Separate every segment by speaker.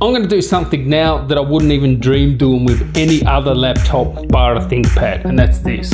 Speaker 1: I'm going to do something now that I wouldn't even dream doing with any other laptop bar a ThinkPad, and that's this.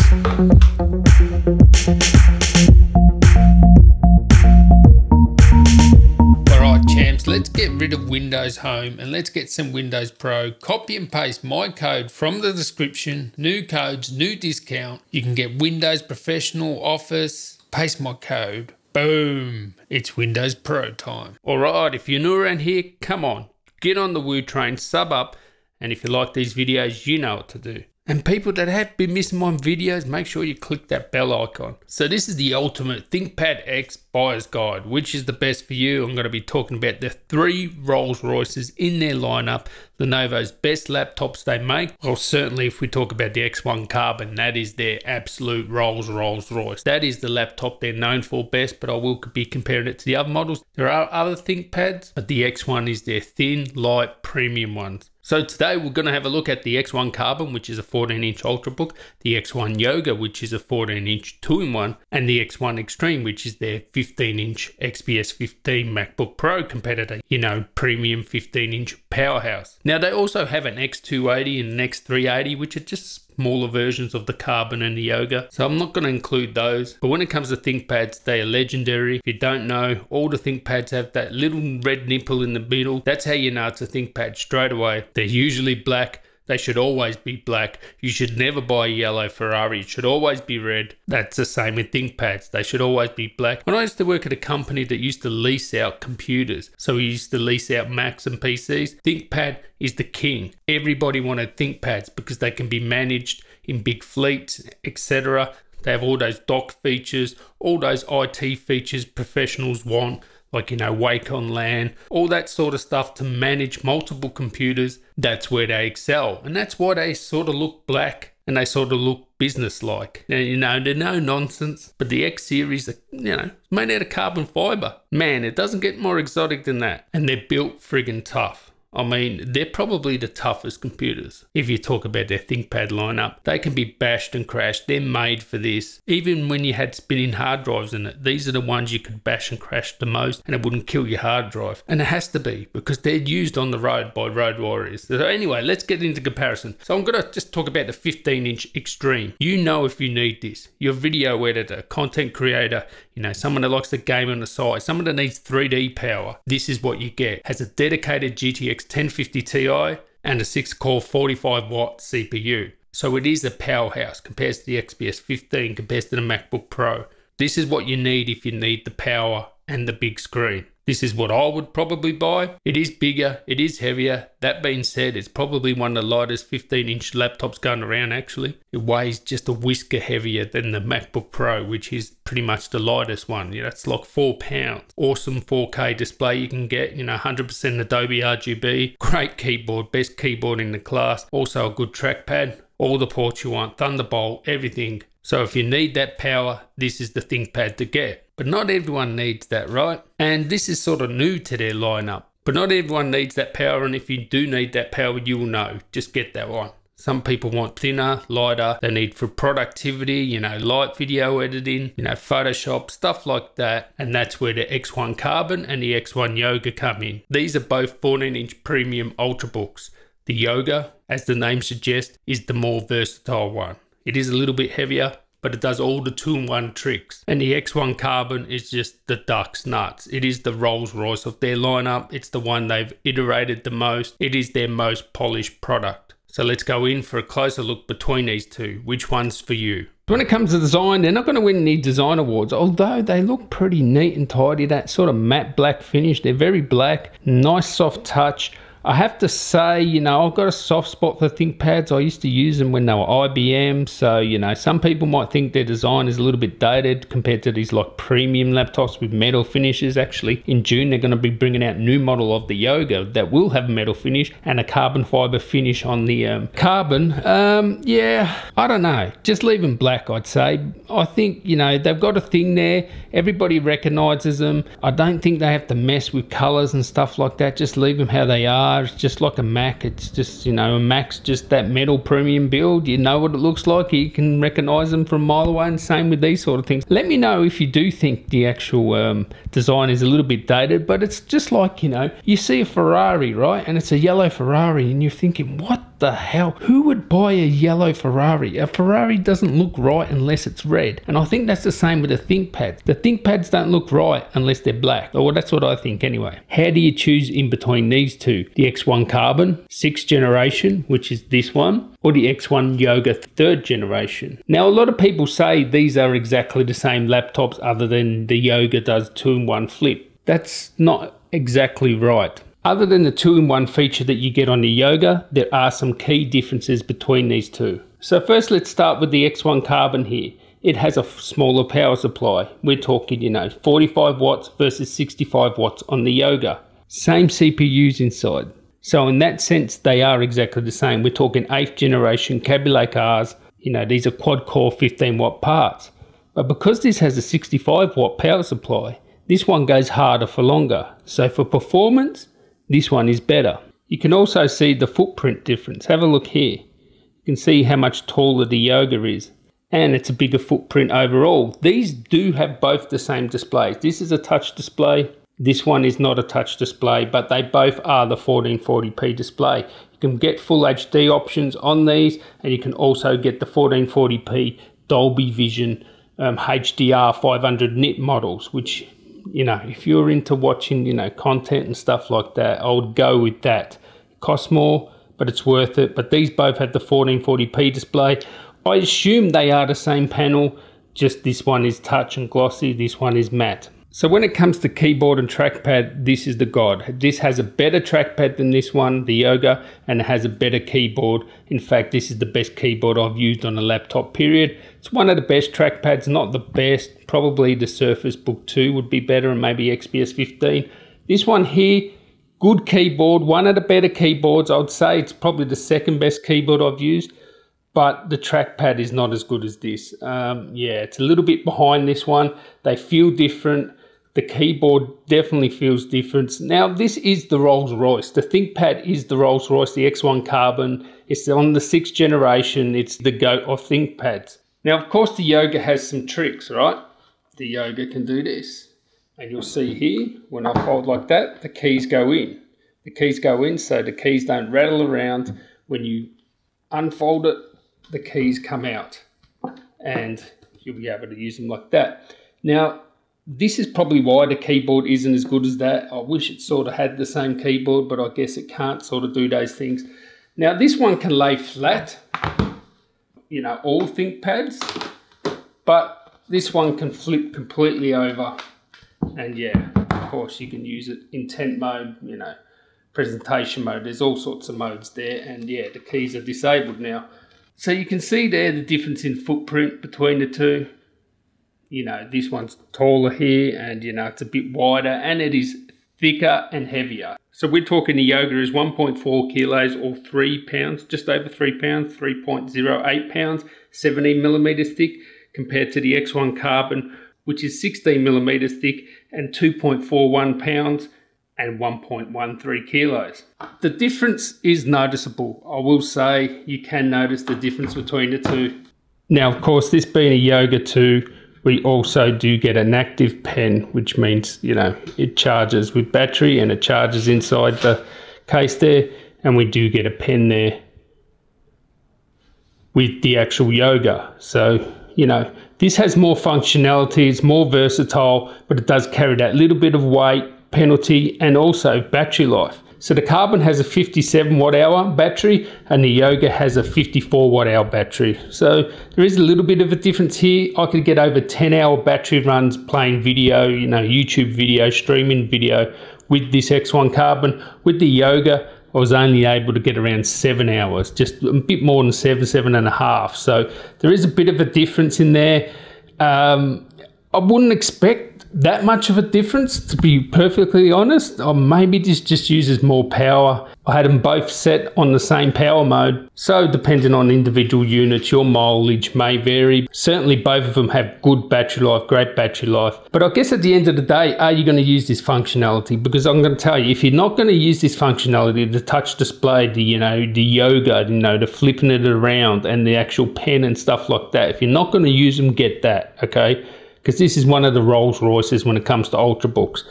Speaker 1: Alright champs, let's get rid of Windows Home and let's get some Windows Pro. Copy and paste my code from the description, new codes, new discount. You can get Windows Professional, Office, paste my code. Boom, it's Windows Pro time. Alright, if you're new around here, come on, get on the Woo train, sub up, and if you like these videos, you know what to do. And people that have been missing my videos, make sure you click that bell icon. So this is the ultimate ThinkPad X buyer's guide. Which is the best for you? I'm going to be talking about the three Rolls Royces in their lineup. Lenovo's best laptops they make. Well, certainly if we talk about the X1 Carbon, that is their absolute Rolls Rolls Royce. That is the laptop they're known for best, but I will be comparing it to the other models. There are other ThinkPads, but the X1 is their thin, light, premium ones. So today we're going to have a look at the X1 Carbon, which is a 14 inch Ultrabook, the X1 Yoga, which is a 14 inch 2-in-1, and the X1 Extreme, which is their 15 inch XPS 15 MacBook Pro competitor, you know, premium 15 inch powerhouse. Now they also have an X280 and an X380, which are just smaller versions of the Carbon and the Yoga. So I'm not going to include those. But when it comes to ThinkPads, they are legendary. If you don't know, all the ThinkPads have that little red nipple in the middle. That's how you know it's a ThinkPad straight away. They're usually black they should always be black. You should never buy a yellow Ferrari. It should always be red. That's the same with ThinkPads. They should always be black. When I used to work at a company that used to lease out computers, so we used to lease out Macs and PCs, ThinkPad is the king. Everybody wanted ThinkPads because they can be managed in big fleets, etc. They have all those dock features, all those IT features professionals want like, you know, Wake on LAN, all that sort of stuff to manage multiple computers. That's where they excel. And that's why they sort of look black and they sort of look business-like. You know, they're no nonsense. But the X series, you know, made out of carbon fiber. Man, it doesn't get more exotic than that. And they're built friggin' tough. I mean, they're probably the toughest computers. If you talk about their ThinkPad lineup, they can be bashed and crashed. They're made for this. Even when you had spinning hard drives in it, these are the ones you could bash and crash the most and it wouldn't kill your hard drive. And it has to be because they're used on the road by road warriors. So anyway, let's get into comparison. So I'm going to just talk about the 15 inch Extreme. You know if you need this. You're video editor, content creator, you know, someone that likes to game on the side, someone that needs 3D power. This is what you get. Has a dedicated GTX 1050 Ti and a 6 core 45 watt CPU. So it is a powerhouse compared to the XPS 15 compared to the MacBook Pro. This is what you need if you need the power and the big screen. This is what I would probably buy. It is bigger, it is heavier. That being said, it's probably one of the lightest 15 inch laptops going around actually. It weighs just a whisker heavier than the MacBook Pro, which is pretty much the lightest one. It's like four pounds. Awesome 4K display you can get, you know, 100% Adobe RGB. Great keyboard, best keyboard in the class. Also a good trackpad. All the ports you want, Thunderbolt, everything. So if you need that power, this is the ThinkPad to get. But not everyone needs that, right? And this is sort of new to their lineup. But not everyone needs that power, and if you do need that power, you will know. Just get that one. Some people want thinner, lighter, they need for productivity, you know, light video editing, you know, Photoshop, stuff like that. And that's where the X1 Carbon and the X1 Yoga come in. These are both 14 inch premium Ultrabooks. The Yoga, as the name suggests, is the more versatile one. It is a little bit heavier, but it does all the two-in-one tricks. And the X1 Carbon is just the duck's nuts. It is the Rolls Royce of their lineup. It's the one they've iterated the most. It is their most polished product. So let's go in for a closer look between these two. Which one's for you? When it comes to design, they're not going to win any design awards, although they look pretty neat and tidy. That sort of matte black finish. They're very black, nice soft touch. I have to say, you know, I've got a soft spot for ThinkPads. I used to use them when they were IBM. So, you know, some people might think their design is a little bit dated compared to these like premium laptops with metal finishes. Actually, in June, they're going to be bringing out new model of the Yoga that will have metal finish and a carbon fiber finish on the um, carbon. Um, yeah, I don't know. Just leave them black, I'd say. I think, you know, they've got a thing there. Everybody recognizes them. I don't think they have to mess with colors and stuff like that. Just leave them how they are It's just like a Mac. It's just, you know, a Mac's just that metal premium build. You know what it looks like. You can recognize them from a mile away. And same with these sort of things. Let me know if you do think the actual um, design is a little bit dated, but it's just like, you know, you see a Ferrari, right? And it's a yellow Ferrari, and you're thinking, what the hell? Who would buy a yellow Ferrari? A Ferrari doesn't look right unless it's red. And I think that's the same with the ThinkPads. The ThinkPads don't look right unless they're black. Or that's what I think anyway. How do you choose in between these two? The X1 Carbon, 6th generation, which is this one, or the X1 Yoga 3rd generation. Now, a lot of people say these are exactly the same laptops other than the Yoga does 2-in-1 flip. That's not exactly right. Other than the two-in-one feature that you get on the Yoga, there are some key differences between these two. So first let's start with the X1 Carbon here. It has a smaller power supply. We're talking, you know, 45 watts versus 65 watts on the Yoga. Same CPUs inside. So in that sense, they are exactly the same. We're talking 8th generation Kaby Lake R's. You know, these are quad-core 15 watt parts. But because this has a 65 watt power supply, this one goes harder for longer. So for performance, this one is better. You can also see the footprint difference. Have a look here. You can see how much taller the Yoga is. And it's a bigger footprint overall. These do have both the same displays. This is a touch display. This one is not a touch display, but they both are the 1440p display. You can get full HD options on these, and you can also get the 1440p Dolby Vision um, HDR 500 nit models, which you know, if you're into watching, you know, content and stuff like that, I would go with that. It costs more, but it's worth it. But these both have the 1440p display. I assume they are the same panel, just this one is touch and glossy, this one is matte. So when it comes to keyboard and trackpad, this is the god. This has a better trackpad than this one, the Yoga, and it has a better keyboard. In fact, this is the best keyboard I've used on a laptop, period. It's one of the best trackpads, not the best. Probably the Surface Book 2 would be better, and maybe XPS 15. This one here, good keyboard, one of the better keyboards. I would say it's probably the second best keyboard I've used but the trackpad is not as good as this. Um, yeah, it's a little bit behind this one. They feel different. The keyboard definitely feels different. Now, this is the Rolls Royce. The ThinkPad is the Rolls Royce, the X1 Carbon. It's on the sixth generation. It's the GOAT of ThinkPads. Now, of course, the Yoga has some tricks, right? The Yoga can do this. And you'll see here, when I fold like that, the keys go in. The keys go in so the keys don't rattle around. When you unfold it, the keys come out. And you'll be able to use them like that. Now, this is probably why the keyboard isn't as good as that. I wish it sort of had the same keyboard, but I guess it can't sort of do those things. Now this one can lay flat, you know, all ThinkPads, but this one can flip completely over. And yeah, of course you can use it in tent mode, you know, presentation mode. There's all sorts of modes there. And yeah, the keys are disabled now. So you can see there the difference in footprint between the two you know, this one's taller here and, you know, it's a bit wider and it is thicker and heavier. So we're talking the Yoga is 1.4 kilos or 3 pounds, just over 3 pounds, 3.08 pounds, 17 millimeters thick compared to the X1 Carbon, which is 16 millimeters thick and 2.41 pounds and 1.13 kilos. The difference is noticeable. I will say you can notice the difference between the two. Now, of course, this being a Yoga 2, we also do get an active pen, which means, you know, it charges with battery and it charges inside the case there. And we do get a pen there with the actual yoga. So, you know, this has more functionality, it's more versatile, but it does carry that little bit of weight penalty and also battery life. So the Carbon has a 57 watt hour battery and the Yoga has a 54 watt hour battery. So there is a little bit of a difference here. I could get over 10 hour battery runs playing video, you know, YouTube video, streaming video with this X1 Carbon. With the Yoga, I was only able to get around seven hours, just a bit more than seven, seven and a half. So there is a bit of a difference in there. Um, I wouldn't expect that much of a difference, to be perfectly honest. Or maybe this just uses more power. I had them both set on the same power mode. So depending on individual units, your mileage may vary. Certainly both of them have good battery life, great battery life. But I guess at the end of the day, are you going to use this functionality? Because I'm going to tell you, if you're not going to use this functionality, the touch display, the, you know, the yoga, you know, the flipping it around and the actual pen and stuff like that, if you're not going to use them, get that, okay? Because this is one of the Rolls Royces when it comes to Ultrabooks.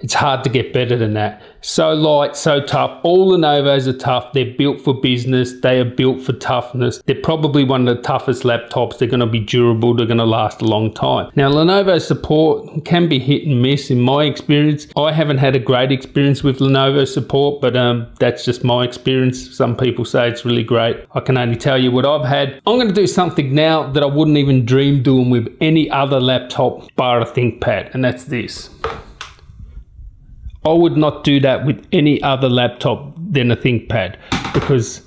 Speaker 1: It's hard to get better than that. So light, so tough. All Lenovo's are tough. They're built for business. They are built for toughness. They're probably one of the toughest laptops. They're going to be durable. They're going to last a long time. Now, Lenovo support can be hit and miss in my experience. I haven't had a great experience with Lenovo support, but um, that's just my experience. Some people say it's really great. I can only tell you what I've had. I'm going to do something now that I wouldn't even dream doing with any other laptop bar a ThinkPad, and that's this. I would not do that with any other laptop than a ThinkPad because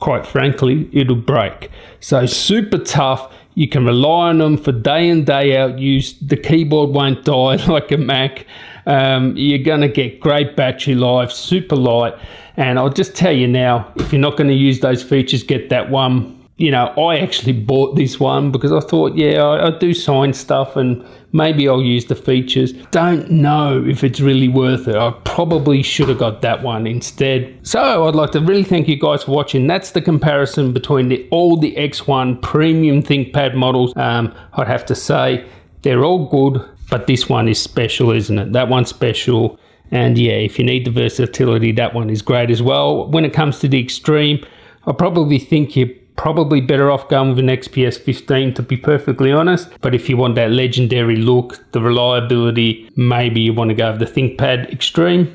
Speaker 1: quite frankly it'll break. So super tough. You can rely on them for day in day out use. The keyboard won't die like a Mac. Um, you're going to get great battery life, super light. And I'll just tell you now, if you're not going to use those features, get that one you know, I actually bought this one because I thought, yeah, I, I, do sign stuff and maybe I'll use the features. Don't know if it's really worth it. I probably should have got that one instead. So I'd like to really thank you guys for watching. That's the comparison between the, all the X1 premium ThinkPad models. Um, I'd have to say they're all good, but this one is special, isn't it? That one's special. And yeah, if you need the versatility, that one is great as well. When it comes to the extreme, I probably think you probably better off going with an XPS 15 to be perfectly honest. But if you want that legendary look, the reliability, maybe you want to go with the ThinkPad Extreme.